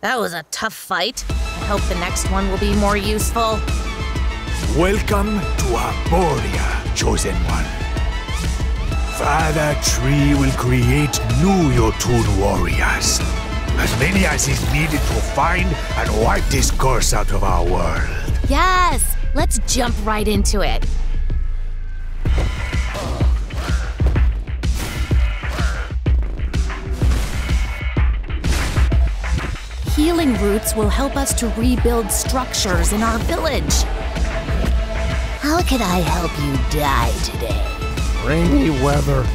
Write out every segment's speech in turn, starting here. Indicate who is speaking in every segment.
Speaker 1: That was a tough fight. I hope the next one will be more useful.
Speaker 2: Welcome to Arboria, Chosen One. Father Tree will create new Yotun warriors. As many as is needed to find and wipe this curse out of our world.
Speaker 1: Yes! Let's jump right into it. Healing roots will help us to rebuild structures in our village. How can I help you die today?
Speaker 3: Rainy weather,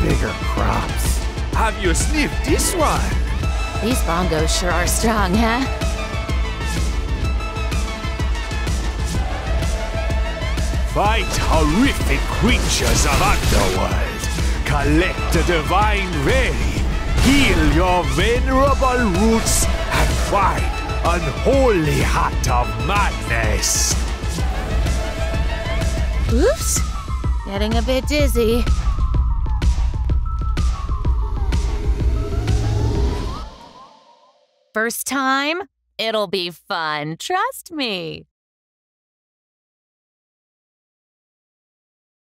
Speaker 3: bigger crops.
Speaker 2: Have you sniffed this one?
Speaker 1: These bongos sure are strong, huh?
Speaker 2: Fight horrific creatures of underworld. Collect the divine ray. Heal your venerable roots and unholy heart of madness.
Speaker 1: Oops! Getting a bit dizzy. First time, it'll be fun, trust me.